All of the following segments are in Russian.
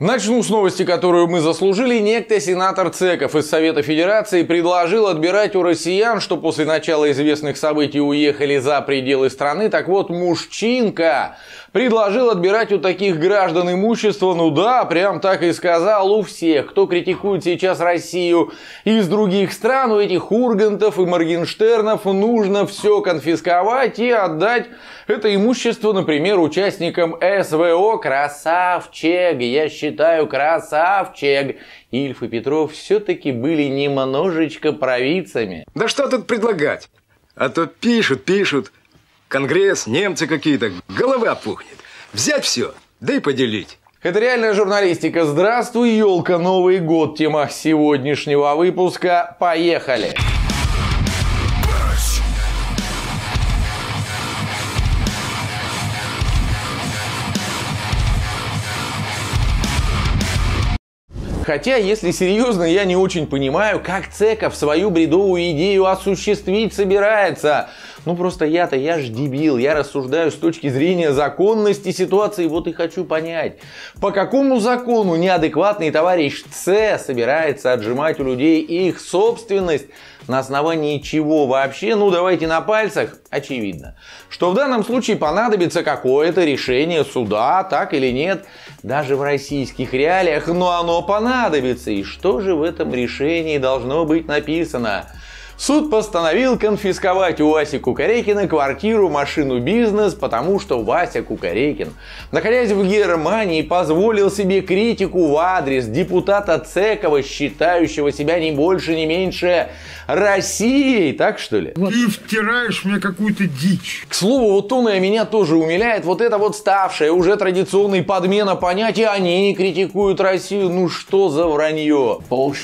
Начну с новости, которую мы заслужили. Некто сенатор Цеков из Совета Федерации предложил отбирать у россиян, что после начала известных событий уехали за пределы страны. Так вот, мужчинка предложил отбирать у таких граждан имущество. Ну да, прям так и сказал у всех, кто критикует сейчас Россию из других стран. У этих Ургантов и Моргенштернов нужно все конфисковать и отдать это имущество, например, участникам СВО. Красавчик, я считаю, красавчик. Ильф и Петров все-таки были немножечко провидцами. Да что тут предлагать? А то пишут, пишут. Конгресс, немцы какие-то, голова пухнет. Взять все, да и поделить. Это реальная журналистика. Здравствуй, елка, Новый год. Тема сегодняшнего выпуска. Поехали! Поехали! Хотя, если серьезно, я не очень понимаю, как Цеков свою бредовую идею осуществить собирается. Ну просто я-то, я ж дебил, я рассуждаю с точки зрения законности ситуации, вот и хочу понять, по какому закону неадекватный товарищ Ц собирается отжимать у людей их собственность, на основании чего вообще? Ну, давайте на пальцах. Очевидно, что в данном случае понадобится какое-то решение суда, так или нет, даже в российских реалиях, но оно понадобится. И что же в этом решении должно быть написано? Суд постановил конфисковать у Васи Кукарекина квартиру, машину, бизнес, потому что Вася Кукарекин, находясь в Германии, позволил себе критику в адрес депутата Цекова, считающего себя не больше, не меньше Россией, так что ли? Ты втираешь мне какую-то дичь. К слову, вот он и меня тоже умиляет вот это вот ставшая уже традиционной подмена понятия, они критикуют Россию, ну что за вранье? Полш...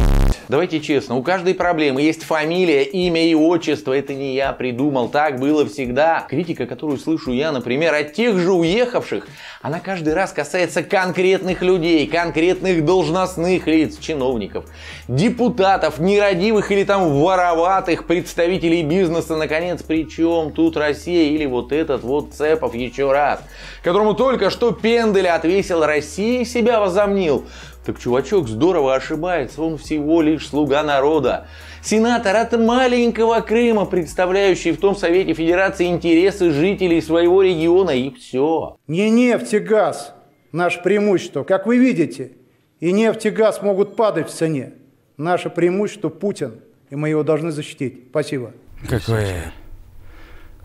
Давайте честно, у каждой проблемы есть фамилия, имя и отчество. Это не я придумал, так было всегда. Критика, которую слышу я, например, от тех же уехавших, она каждый раз касается конкретных людей, конкретных должностных лиц, чиновников, депутатов, нерадивых или там вороватых представителей бизнеса, наконец, причем тут Россия или вот этот вот Цепов еще раз, которому только что пенделя отвесил Россия себя возомнил. Так чувачок здорово ошибается, он всего лишь слуга народа. Сенатор от маленького Крыма, представляющий в том Совете Федерации интересы жителей своего региона, и все. Не нефть и газ наше преимущество, как вы видите. И нефть и газ могут падать в цене. Наше преимущество Путин, и мы его должны защитить. Спасибо. Какое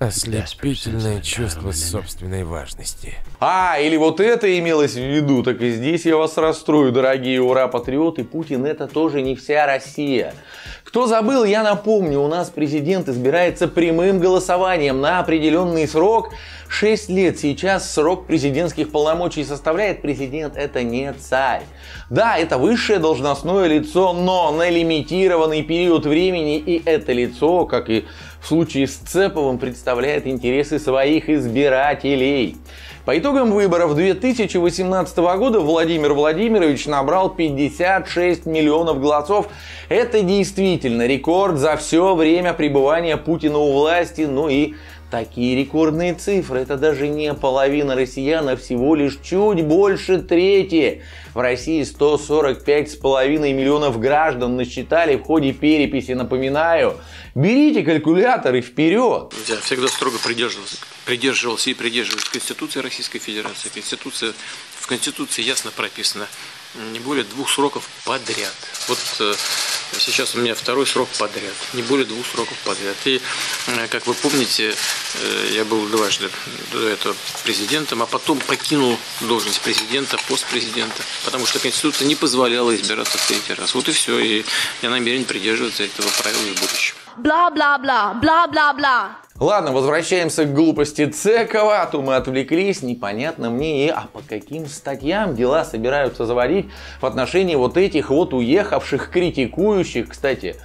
Ослепительное чувство собственной важности. А, или вот это имелось в виду, так и здесь я вас расстрою, дорогие ура-патриоты. Путин это тоже не вся Россия. Кто забыл, я напомню, у нас президент избирается прямым голосованием на определенный срок. 6 лет сейчас срок президентских полномочий составляет. Президент это не царь. Да, это высшее должностное лицо, но на лимитированный период времени. И это лицо, как и в случае с Цеповым представляет интересы своих избирателей. По итогам выборов 2018 года Владимир Владимирович набрал 56 миллионов голосов. Это действительно рекорд за все время пребывания Путина у власти, ну и Такие рекордные цифры – это даже не половина россиян, а всего лишь чуть больше трети. В России 145,5 миллионов граждан насчитали в ходе переписи. Напоминаю, берите калькуляторы вперед. Я всегда строго придерживался, придерживался и придерживаюсь Конституции Российской Федерации. Конституция, в Конституции ясно прописано не более двух сроков подряд. Вот э, сейчас у меня второй срок подряд, не более двух сроков подряд. И, э, как вы помните, э, я был дважды до этого президентом, а потом покинул должность президента, пост президента, потому что Конституция не позволяла избираться в третий раз. Вот и все, и я намерен придерживаться этого правила в будущем. Бла-бла-бла, бла-бла-бла. Ладно, возвращаемся к глупости Цекова, а то мы отвлеклись, непонятно мне, а по каким статьям дела собираются заводить в отношении вот этих вот уехавших, критикующих, кстати,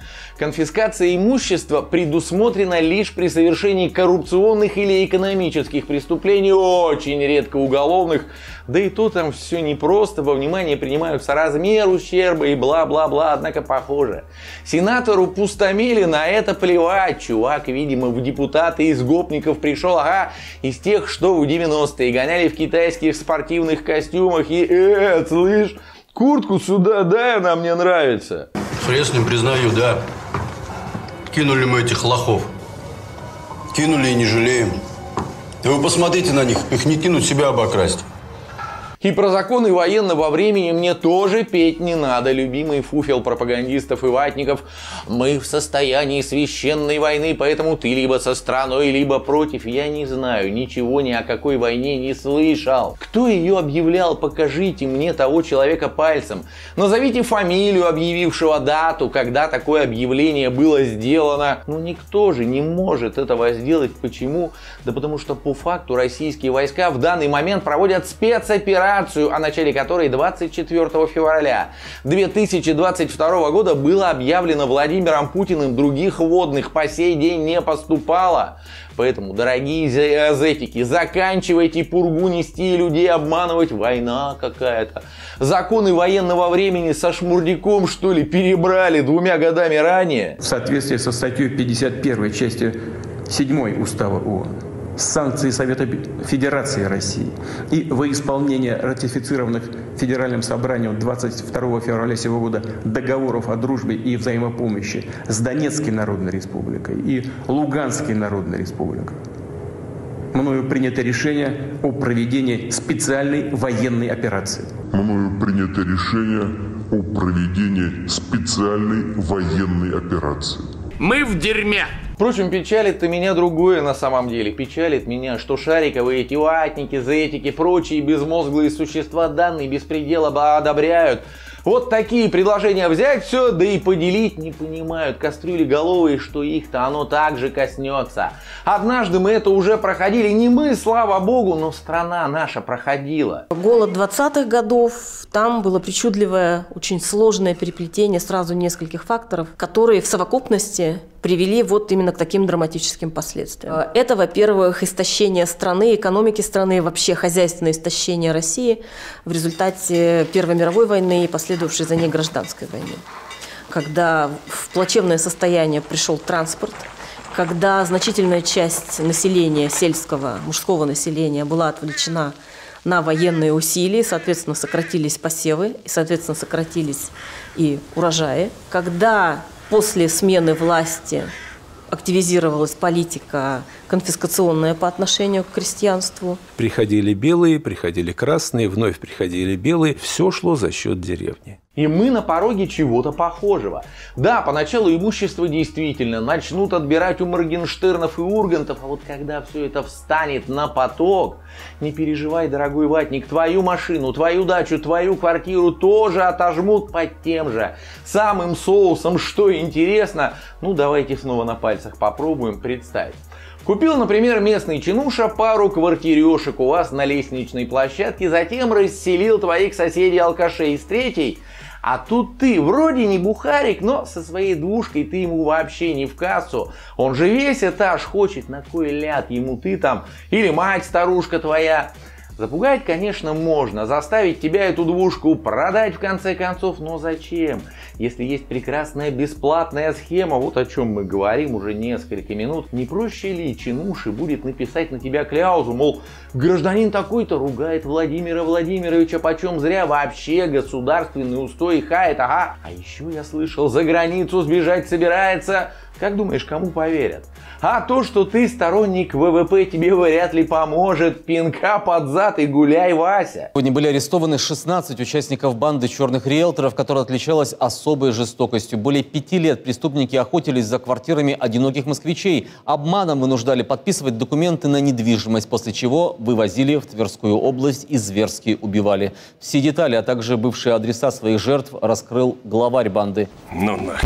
Конфискация имущества предусмотрена лишь при совершении коррупционных или экономических преступлений, очень редко уголовных. Да и то там все непросто, во внимание принимаются размер ущерба и бла-бла-бла, однако похоже. Сенатору Пустомели на это плевать, чувак, видимо, в депутат солдат и из гопников пришел, ага, из тех, что в 90-е гоняли в китайских спортивных костюмах и, э, слышь, куртку сюда дай, она мне нравится. Ним признаю, да. Кинули мы этих лохов. Кинули и не жалеем. Да вы посмотрите на них, их не кинуть, себя обокрасть. И про законы военного времени мне тоже петь не надо, любимый фуфел пропагандистов и ватников. Мы в состоянии священной войны, поэтому ты либо со страной, либо против. Я не знаю, ничего ни о какой войне не слышал. Кто ее объявлял, покажите мне того человека пальцем. Назовите фамилию объявившего дату, когда такое объявление было сделано. Ну никто же не может этого сделать. Почему? Да потому что по факту российские войска в данный момент проводят спецоперацию операцию, о начале которой 24 февраля 2022 года было объявлено Владимиром Путиным, других водных по сей день не поступало. Поэтому, дорогие азетики, заканчивайте пургу нести и людей обманывать. Война какая-то. Законы военного времени со шмурдяком, что ли, перебрали двумя годами ранее? В соответствии со статьей 51 части 7 Устава ООН санкции Совета Федерации России и во исполнение ратифицированных Федеральным собранием 22 февраля сего года договоров о дружбе и взаимопомощи с Донецкой Народной Республикой и Луганской Народной Республикой мною принято решение о проведении специальной военной операции. Мною принято решение о проведении специальной военной операции. Мы в дерьме! Впрочем, печалит-то меня другое на самом деле. Печалит меня, что шариковые эти ватники, зетики, прочие безмозглые существа данный беспредел одобряют. Вот такие предложения взять все, да и поделить не понимают кастрюли головые, что их-то оно также коснется. Однажды мы это уже проходили, не мы, слава богу, но страна наша проходила. Голод 20-х годов, там было причудливое, очень сложное переплетение сразу нескольких факторов, которые в совокупности привели вот именно к таким драматическим последствиям. Э, это, во-первых, истощение страны, экономики страны, вообще хозяйственное истощение России в результате Первой мировой войны и последовавшей за ней гражданской войны. Когда в плачевное состояние пришел транспорт, когда значительная часть населения, сельского, мужского населения была отвлечена на военные усилия, соответственно, сократились посевы, и, соответственно, сократились и урожаи. Когда после смены власти активизировалась политика конфискационная по отношению к крестьянству. Приходили белые, приходили красные, вновь приходили белые. Все шло за счет деревни. И мы на пороге чего-то похожего. Да, поначалу имущество действительно начнут отбирать у Моргенштернов и Ургантов, а вот когда все это встанет на поток, не переживай, дорогой ватник, твою машину, твою дачу, твою квартиру тоже отожмут под тем же самым соусом, что интересно. Ну, давайте снова на пальцах попробуем представить. Купил, например, местный чинуша пару квартирешек у вас на лестничной площадке, затем расселил твоих соседей-алкашей с третьей, а тут ты вроде не бухарик, но со своей двушкой ты ему вообще не в кассу. Он же весь этаж хочет, на кой ляд ему ты там, или мать старушка твоя. Запугать, конечно, можно, заставить тебя эту двушку продать в конце концов, но зачем? Если есть прекрасная бесплатная схема, вот о чем мы говорим уже несколько минут, не проще ли чинуши будет написать на тебя кляузу, мол, гражданин такой-то ругает Владимира Владимировича почем зря вообще государственный устой хает, ага. А еще я слышал, за границу сбежать собирается. Как думаешь, кому поверят? А то, что ты сторонник ВВП, тебе вряд ли поможет. Пинка под зад и гуляй, Вася. Сегодня были арестованы 16 участников банды черных риэлторов, которая отличалась особой жестокостью. Более пяти лет преступники охотились за квартирами одиноких москвичей. Обманом вынуждали подписывать документы на недвижимость, после чего вывозили в Тверскую область и зверски убивали. Все детали, а также бывшие адреса своих жертв раскрыл главарь банды. Ну на.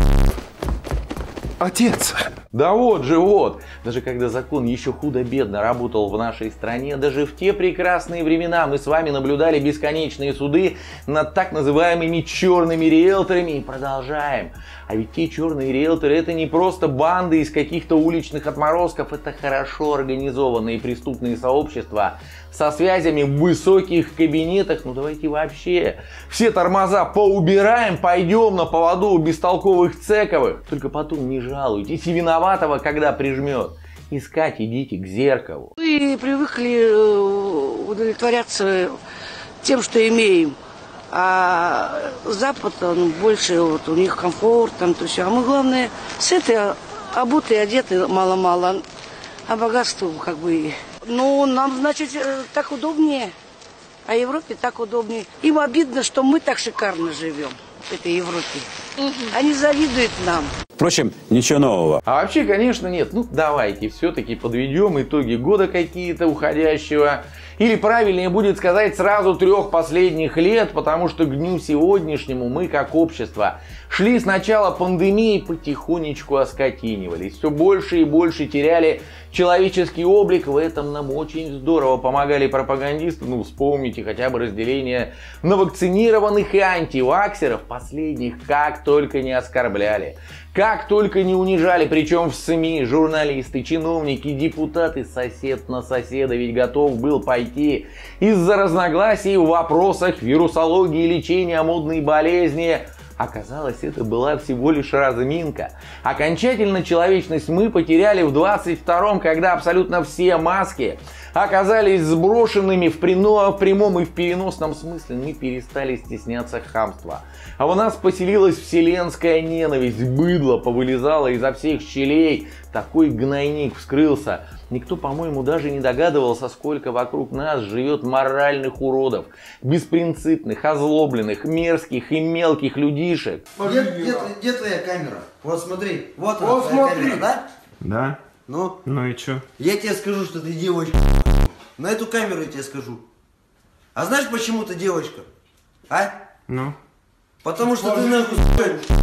Отец! Да вот же вот! Даже когда закон еще худо-бедно работал в нашей стране, даже в те прекрасные времена мы с вами наблюдали бесконечные суды над так называемыми черными риэлторами и продолжаем. А ведь те черные риэлторы это не просто банды из каких-то уличных отморозков, это хорошо организованные преступные сообщества со связями в высоких кабинетах. Ну давайте вообще все тормоза поубираем, пойдем на поводу у бестолковых цековых. Только потом не жалуйтесь и виноватого, когда прижмет. искать идите к зеркалу. Мы привыкли э, удовлетворяться тем, что имеем. А Запад, он больше, вот у них комфорт, там, то все. А мы, главное, сыты, обуты, одеты мало-мало. А богатство, как бы, ну, нам, значит, э, так удобнее. А Европе так удобнее. Им обидно, что мы так шикарно живем в этой Европе. Они завидуют нам. Впрочем, ничего нового. А вообще, конечно, нет. Ну, давайте все-таки подведем итоги года какие-то уходящего. Или правильнее будет сказать сразу трех последних лет, потому что к дню сегодняшнему мы как общество шли с начала пандемии потихонечку оскотинивались. Все больше и больше теряли человеческий облик. В этом нам очень здорово помогали пропагандисты. Ну, вспомните хотя бы разделение на вакцинированных и антиваксеров. Последних как только не оскорбляли. Как только не унижали, причем в СМИ, журналисты, чиновники, депутаты, сосед на соседа ведь готов был пойти из-за разногласий в вопросах вирусологии, лечения модной болезни. Оказалось, это была всего лишь разминка. Окончательно человечность мы потеряли в 22-м, когда абсолютно все маски оказались сброшенными в, прямом и в переносном смысле. Мы перестали стесняться хамства. А у нас поселилась вселенская ненависть. Быдло повылезало изо всех щелей. Такой гнойник вскрылся. Никто, по-моему, даже не догадывался, сколько вокруг нас живет моральных уродов, беспринципных, озлобленных, мерзких и мелких людишек. Где, где, где твоя камера? Вот смотри, вот, Вот она, твоя смотри. камера, да? Да? Ну? Ну и чё? Я тебе скажу, что ты девочка. На эту камеру я тебе скажу. А знаешь, почему ты девочка? А? Ну? Потому что ты нахуй,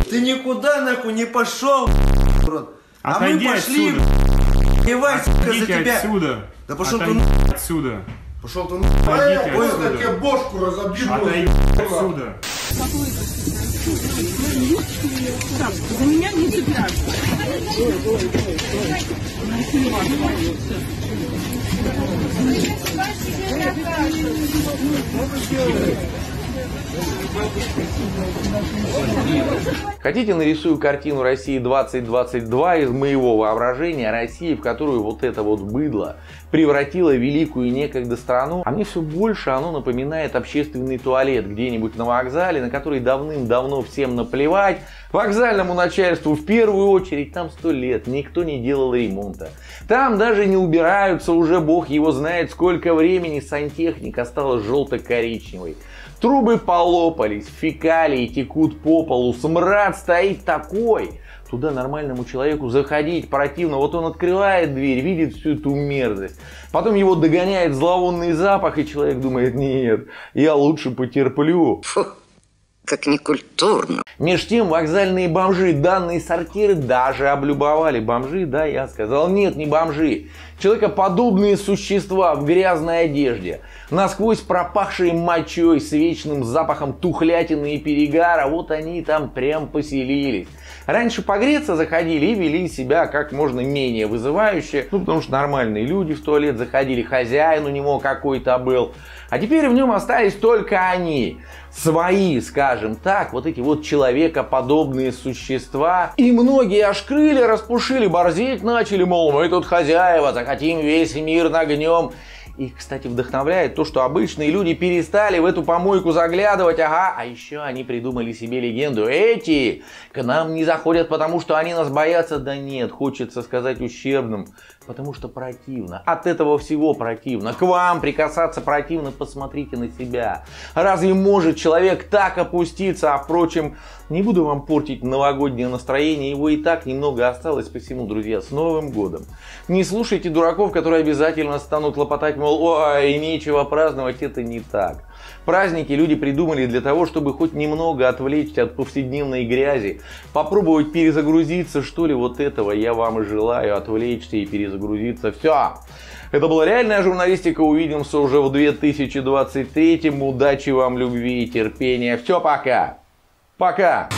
ты никуда нахуй не пошел, рот. А мы пошли, отсюда. воевать, сука, за Отойдите тебя. отсюда. Да пошел ты отсюда. Пошел ты нахуй. Понял? отсюда. Я тебе бошку разобью. Отойди отсюда. За меня не цепляют. Хотите, нарисую картину России 2022 из моего воображения, России, в которую вот это вот быдло превратило великую некогда страну. А мне все больше оно напоминает общественный туалет где-нибудь на вокзале, на который давным-давно всем наплевать. Вокзальному начальству в первую очередь там сто лет никто не делал ремонта. Там даже не убираются уже бог его знает сколько времени сантехника стала желто-коричневой. Трубы полопались, фекалии текут по полу, смрад стоит такой. Туда нормальному человеку заходить противно. Вот он открывает дверь, видит всю эту мерзость. Потом его догоняет зловонный запах, и человек думает, нет, я лучше потерплю. Фу, как некультурно. Меж тем вокзальные бомжи данные сортиры даже облюбовали. Бомжи, да, я сказал, нет, не бомжи. Человекоподобные существа в грязной одежде, насквозь пропахшие мочой с вечным запахом тухлятины и перегара, вот они там прям поселились. Раньше погреться заходили и вели себя как можно менее вызывающе, ну потому что нормальные люди в туалет заходили, хозяин у него какой-то был. А теперь в нем остались только они. Свои, скажем так, вот эти вот человекоподобные существа. И многие аж крылья распушили, борзеть начали, мол, мы тут хозяева, захотим весь мир нагнем. Их, кстати, вдохновляет то, что обычные люди перестали в эту помойку заглядывать. Ага, а еще они придумали себе легенду. Эти к нам не заходят, потому что они нас боятся. Да нет, хочется сказать ущербным, потому что противно. От этого всего противно. К вам прикасаться противно, посмотрите на себя. Разве может человек так опуститься? А впрочем, не буду вам портить новогоднее настроение, его и так немного осталось посему, друзья, с Новым годом. Не слушайте дураков, которые обязательно станут лопотать, мол, ой, нечего праздновать, это не так. Праздники люди придумали для того, чтобы хоть немного отвлечься от повседневной грязи, попробовать перезагрузиться, что ли, вот этого я вам и желаю, отвлечься и перезагрузиться. Все. Это была реальная журналистика, увидимся уже в 2023. Удачи вам, любви и терпения. Все, пока. Пока.